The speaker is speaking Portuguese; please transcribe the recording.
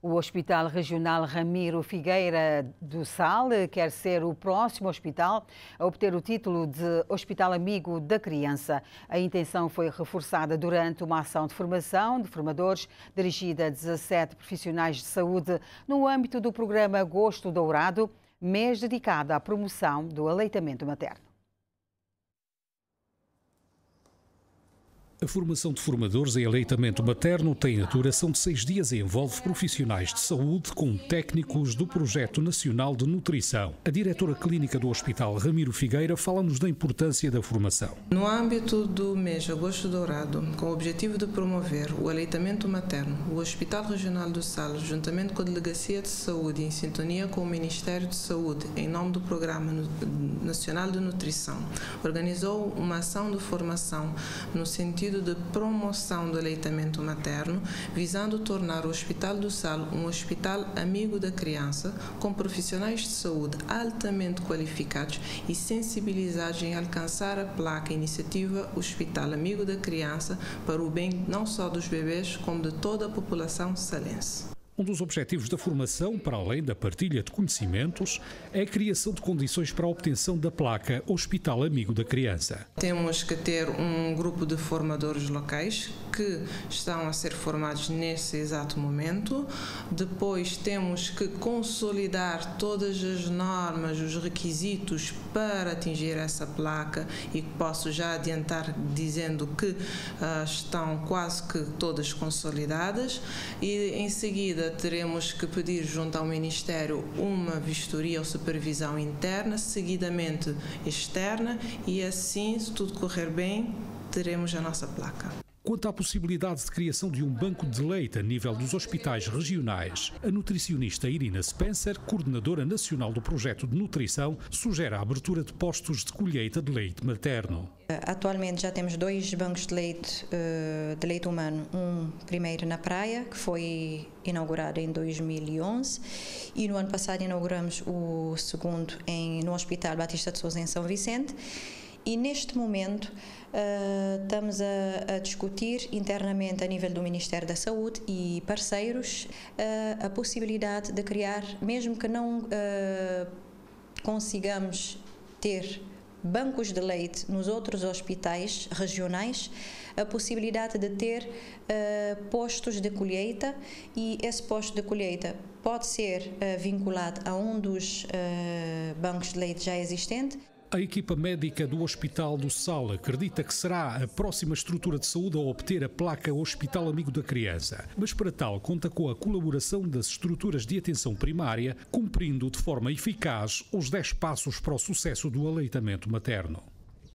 O Hospital Regional Ramiro Figueira do Sal quer ser o próximo hospital a obter o título de Hospital Amigo da Criança. A intenção foi reforçada durante uma ação de formação de formadores dirigida a 17 profissionais de saúde no âmbito do programa Gosto Dourado, mês dedicado à promoção do aleitamento materno. A formação de formadores em aleitamento materno tem a duração de seis dias e envolve profissionais de saúde com técnicos do Projeto Nacional de Nutrição. A diretora clínica do Hospital Ramiro Figueira fala-nos da importância da formação. No âmbito do mês Agosto Dourado, com o objetivo de promover o aleitamento materno, o Hospital Regional do Sal, juntamente com a Delegacia de Saúde, em sintonia com o Ministério de Saúde, em nome do Programa Nacional de Nutrição, organizou uma ação de formação no sentido sentido de promoção do aleitamento materno, visando tornar o Hospital do Sal um hospital amigo da criança, com profissionais de saúde altamente qualificados e sensibilizados em alcançar a placa iniciativa Hospital Amigo da Criança para o bem não só dos bebês, como de toda a população salense. Um dos objetivos da formação, para além da partilha de conhecimentos, é a criação de condições para a obtenção da placa Hospital Amigo da Criança. Temos que ter um grupo de formadores locais que estão a ser formados nesse exato momento. Depois temos que consolidar todas as normas, os requisitos para atingir essa placa e posso já adiantar dizendo que uh, estão quase que todas consolidadas e em seguida teremos que pedir junto ao Ministério uma vistoria ou supervisão interna, seguidamente externa, e assim, se tudo correr bem, teremos a nossa placa. Quanto à possibilidade de criação de um banco de leite a nível dos hospitais regionais, a nutricionista Irina Spencer, coordenadora nacional do projeto de nutrição, sugere a abertura de postos de colheita de leite materno. Atualmente já temos dois bancos de leite, eh, de leite humano, um primeiro na praia, que foi inaugurado em 2011, e no ano passado inauguramos o segundo em, no Hospital Batista de Souza, em São Vicente, e neste momento uh, estamos a, a, discutir internamente a nível do Ministério da Saúde e parceiros uh, a possibilidade de criar, mesmo que não uh, consigamos ter bancos de leite nos outros hospitais regionais, a possibilidade de ter uh, postos de colheita e esse posto de colheita pode ser uh, vinculado a um dos uh, bancos de leite já existente. A equipa médica do Hospital do Sal acredita que será a próxima estrutura de saúde a obter a placa Hospital Amigo da Criança, mas para tal conta com a colaboração das estruturas de atenção primária, cumprindo de forma eficaz os 10 passos para o sucesso do aleitamento materno.